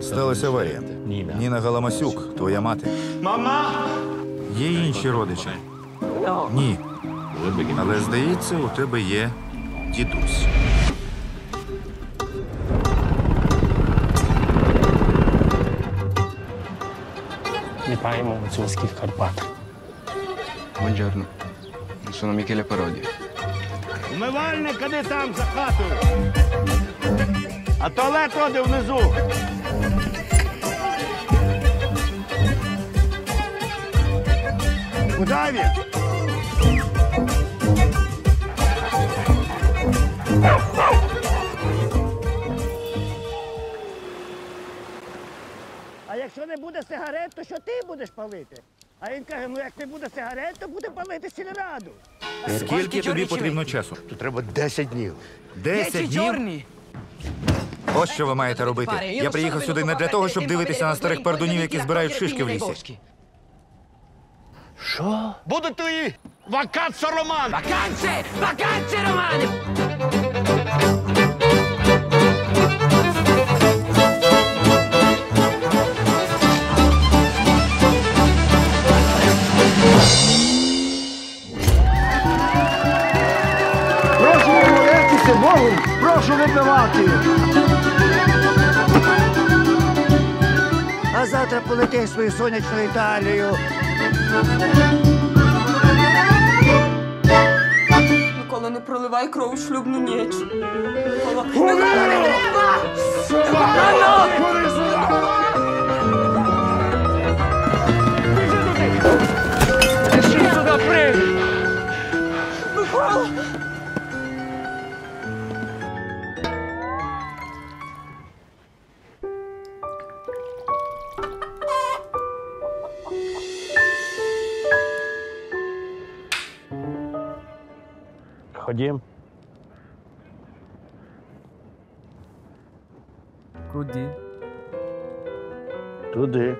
Сталася аварія. Ніна. Ніна Галамасюк, твоя мати. Мама! Є інші родичі? Ні. Але здається, у тебе є дідусь. Вітаємо гуцульських Карпат. Buongiorno, sono Michele Parodi. Умивальник іди там за хатою. А туалет роди внизу. Він? А якщо не буде сигарет, то що ти будеш палити? А він каже: ну як не буде сигарет, то буде палити сільраду. Скільки тобі потрібно часу? Тут треба 10 днів. Десять днів? Ось що ви маєте робити. Я приїхав сюди не для того, щоб дивитися на старих пардунів, які збирають шишки в лісі. Що? Будуть твої вакацо роман! Vacanze! Vacanze romane! Прошу молитися Богу, прошу випивати. А завтра полети в свою сонячну Італію. Микола, не проливай кров у шлюбну ніч. Микола, Микола! Ходім. Куди? Туди.